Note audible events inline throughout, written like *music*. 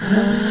Uh... *laughs*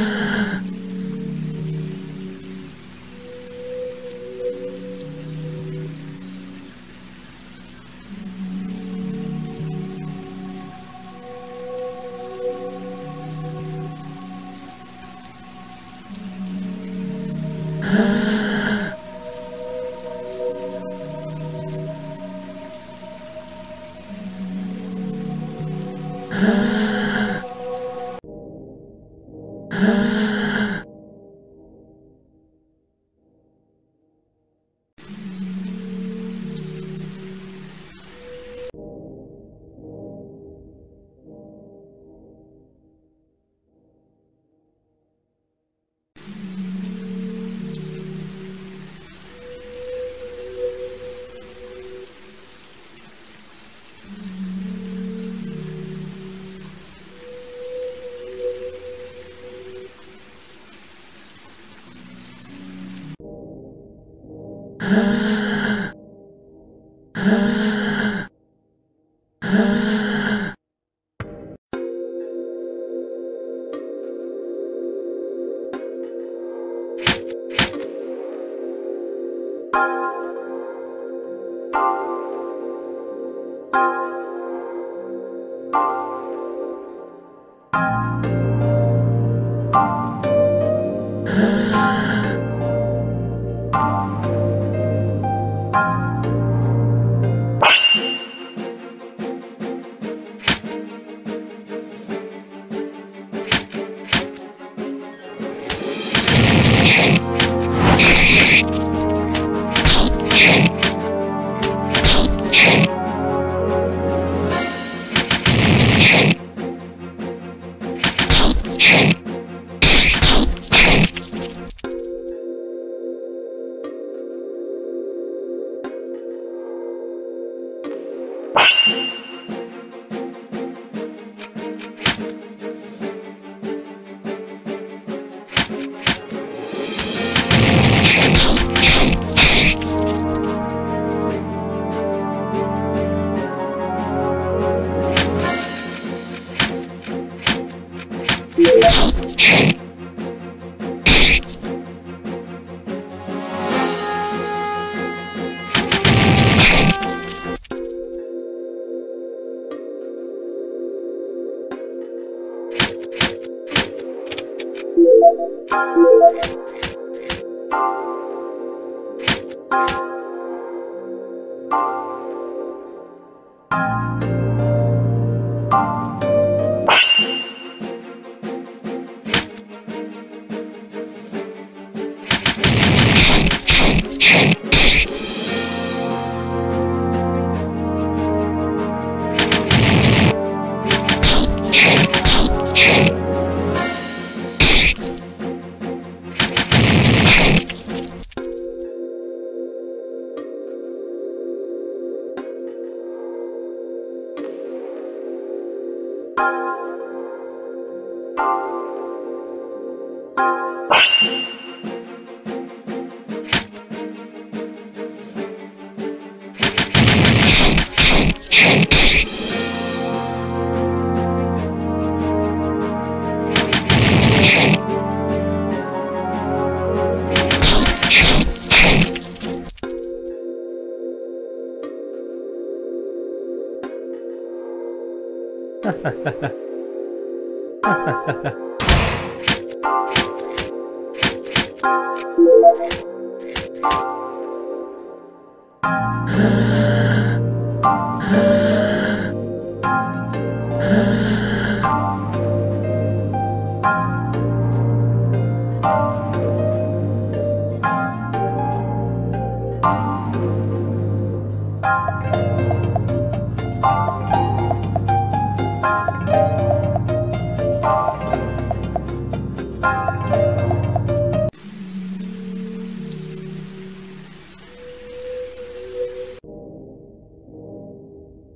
you *laughs*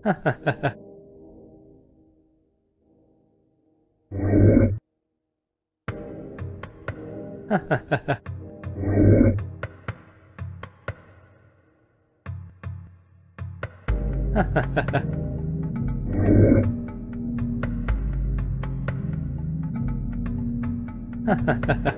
Ha ha ha ha.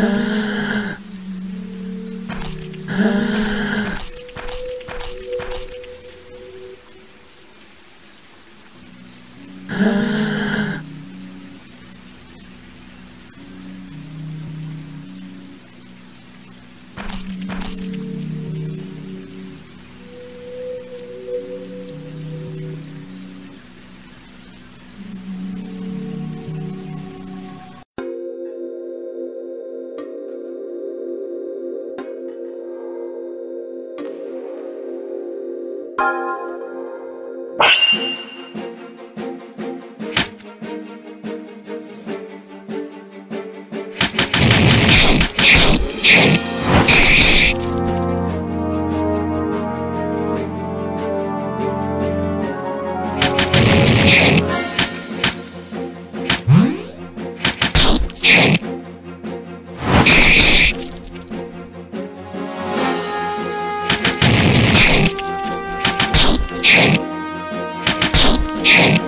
Huh? you Okay.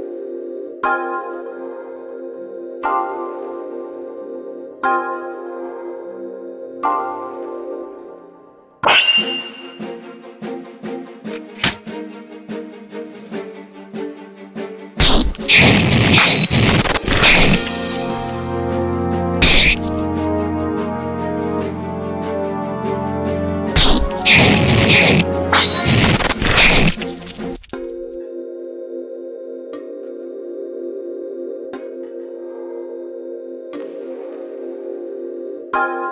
you.